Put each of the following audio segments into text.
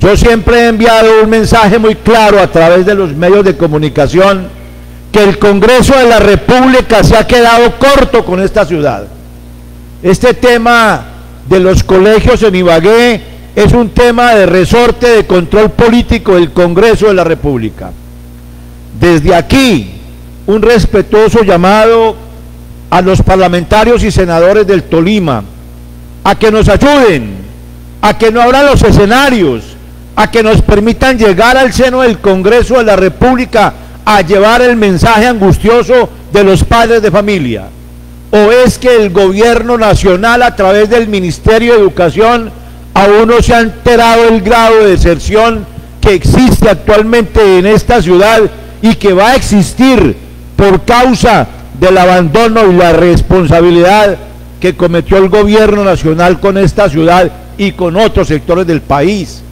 Yo siempre he enviado un mensaje muy claro a través de los medios de comunicación que el Congreso de la República se ha quedado corto con esta ciudad. Este tema de los colegios en Ibagué es un tema de resorte de control político del Congreso de la República. Desde aquí, un respetuoso llamado a los parlamentarios y senadores del Tolima a que nos ayuden, a que no abran los escenarios, a que nos permitan llegar al seno del Congreso de la República a llevar el mensaje angustioso de los padres de familia. ¿O es que el gobierno nacional a través del Ministerio de Educación aún no se ha enterado el grado de deserción que existe actualmente en esta ciudad y que va a existir por causa del abandono y la responsabilidad que cometió el gobierno nacional con esta ciudad y con otros sectores del país?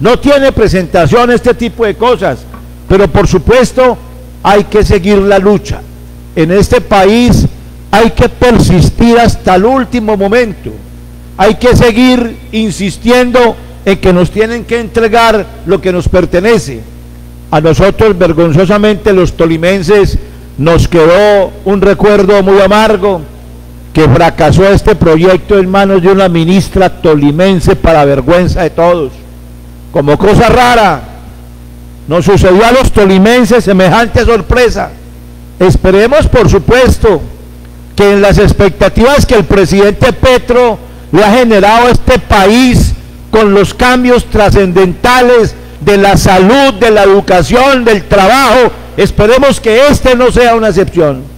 No tiene presentación este tipo de cosas, pero por supuesto hay que seguir la lucha. En este país hay que persistir hasta el último momento. Hay que seguir insistiendo en que nos tienen que entregar lo que nos pertenece. A nosotros vergonzosamente los tolimenses nos quedó un recuerdo muy amargo que fracasó este proyecto en manos de una ministra tolimense para vergüenza de todos. Como cosa rara, nos sucedió a los tolimenses semejante sorpresa. Esperemos, por supuesto, que en las expectativas que el presidente Petro le ha generado a este país con los cambios trascendentales de la salud, de la educación, del trabajo, esperemos que este no sea una excepción.